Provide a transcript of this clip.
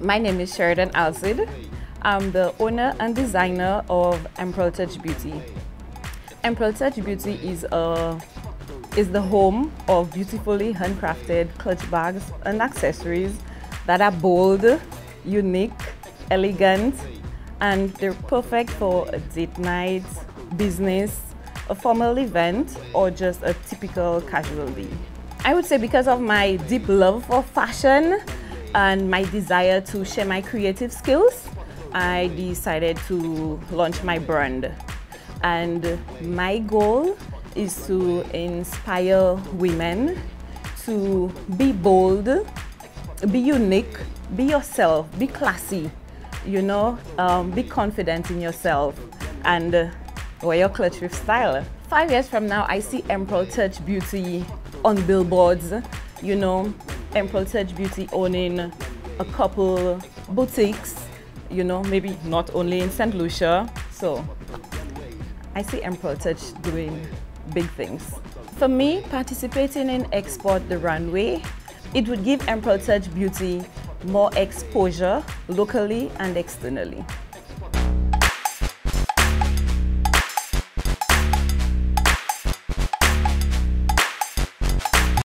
My name is Sheridan Alcid. I'm the owner and designer of Empral Touch Beauty. Empral Touch Beauty is a is the home of beautifully handcrafted clutch bags and accessories that are bold, unique, elegant, and they're perfect for a date night, business, a formal event, or just a typical casual day. I would say because of my deep love for fashion and my desire to share my creative skills, I decided to launch my brand. And my goal is to inspire women to be bold, be unique, be yourself, be classy, you know, um, be confident in yourself and uh, wear your clutch with style. Five years from now, I see Empral Touch Beauty on billboards, you know, Empral Touch Beauty owning a couple boutiques, you know, maybe not only in St. Lucia. So I see Empral Touch doing big things. For me, participating in Export the Runway, it would give Empral Touch Beauty more exposure locally and externally.